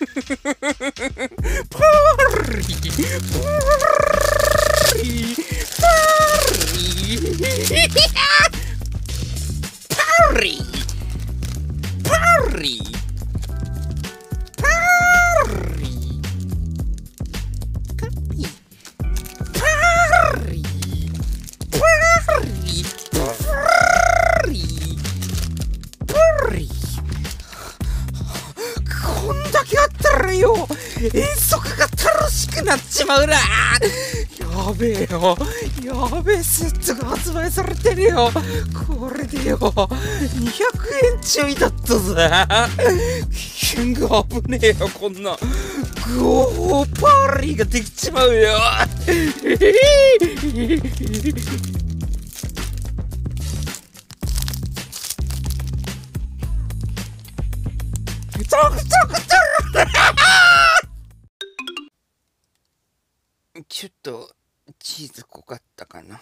こんだけあったらよ。遠足が楽しくなっちまうな。やべえよ。やべえセットが発売されてるよ。これでよ。200円ちょいだったぜ。危険が危ねえよこんな。ゴーパーリーができちまうよ。トクトクトクちょっとチーズ濃かったかな。